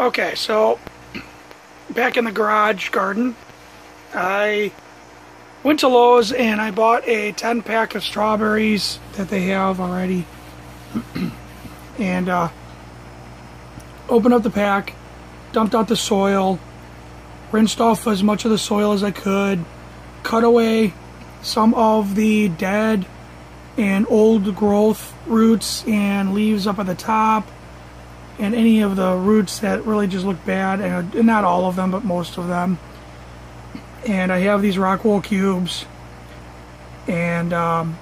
Okay, so back in the garage garden, I went to Lowe's and I bought a 10 pack of strawberries that they have already. and uh, opened up the pack, dumped out the soil, rinsed off as much of the soil as I could, cut away some of the dead and old growth roots and leaves up at the top and any of the roots that really just look bad and not all of them but most of them. And I have these rock wool cubes and um,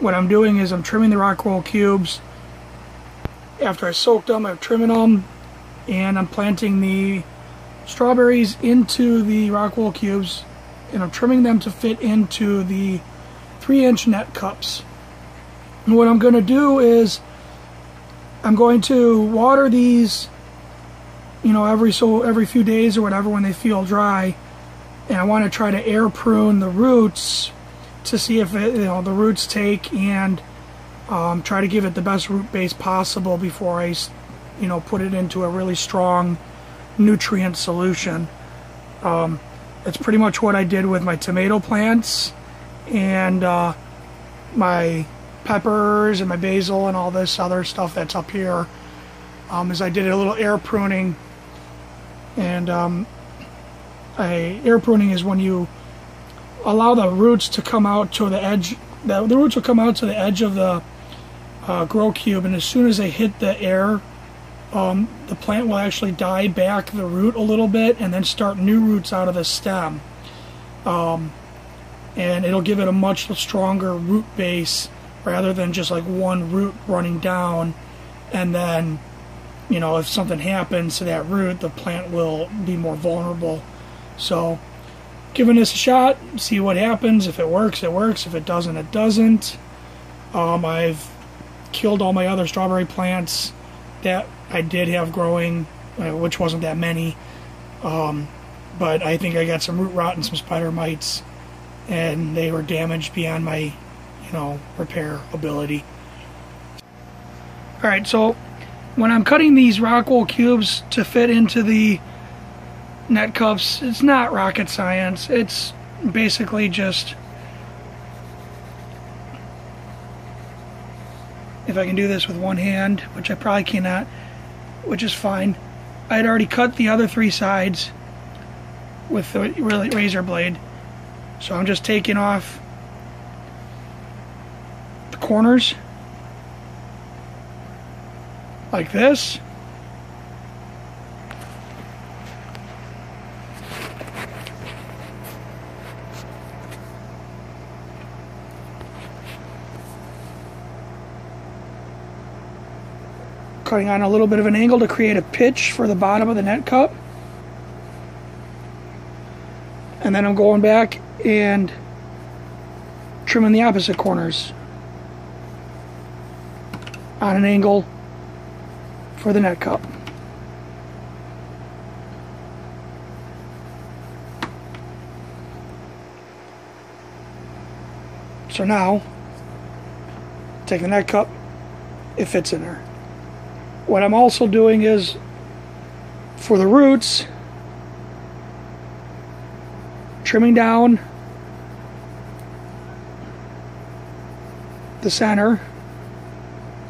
what I'm doing is I'm trimming the rock wool cubes. After I soaked them I'm trimming them and I'm planting the strawberries into the rock wool cubes and I'm trimming them to fit into the three inch net cups. And what I'm going to do is I'm going to water these you know every so every few days or whatever when they feel dry. And I want to try to air prune the roots to see if it, you know the roots take and um, try to give it the best root base possible before I you know put it into a really strong nutrient solution. Um, it's pretty much what I did with my tomato plants and uh, my peppers and my basil and all this other stuff that's up here um, I did a little air pruning. And um, a air pruning is when you allow the roots to come out to the edge the, the roots will come out to the edge of the uh, grow cube. And as soon as they hit the air um, the plant will actually die back the root a little bit and then start new roots out of the stem. Um, and it'll give it a much stronger root base rather than just like one root running down and then you know if something happens to that root the plant will be more vulnerable. So giving this a shot see what happens. If it works it works. If it doesn't it doesn't. Um, I've killed all my other strawberry plants that I did have growing uh, which wasn't that many. Um, but I think I got some root rot and some spider mites and they were damaged beyond my you know, repair ability. Alright, so when I'm cutting these rock wool cubes to fit into the net cups, it's not rocket science. It's basically just if I can do this with one hand, which I probably cannot, which is fine. I had already cut the other three sides with the razor blade. So I'm just taking off corners like this. Cutting on a little bit of an angle to create a pitch for the bottom of the net cup. And then I'm going back and trimming the opposite corners on an angle for the net cup. So now, take the net cup, it fits in there. What I'm also doing is, for the roots, trimming down the center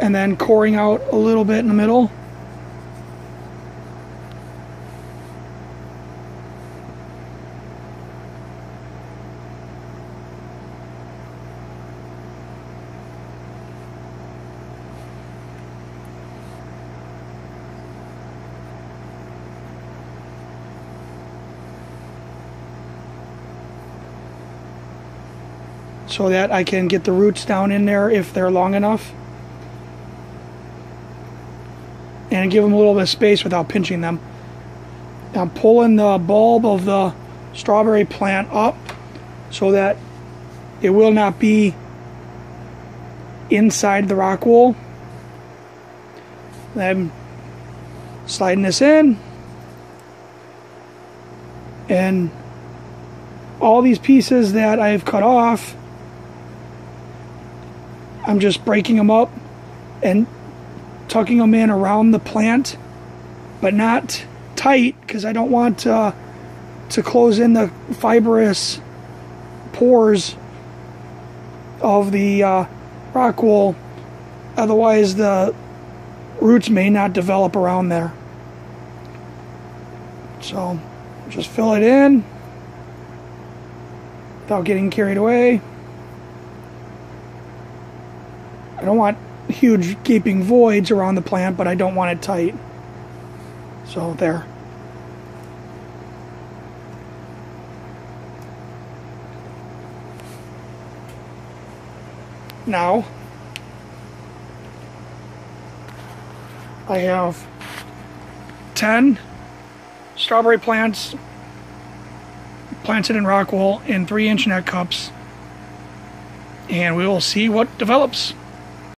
and then coring out a little bit in the middle. so that I can get the roots down in there if they're long enough and give them a little bit of space without pinching them. I'm pulling the bulb of the strawberry plant up so that it will not be inside the rock wool. I'm sliding this in and all these pieces that I've cut off I'm just breaking them up and tucking them in around the plant, but not tight because I don't want uh, to close in the fibrous pores of the uh, rock wool. Otherwise, the roots may not develop around there. So just fill it in without getting carried away. I don't want huge gaping voids around the plant, but I don't want it tight. So there. Now, I have 10 strawberry plants planted in rock wool in 3 inch net cups and we will see what develops.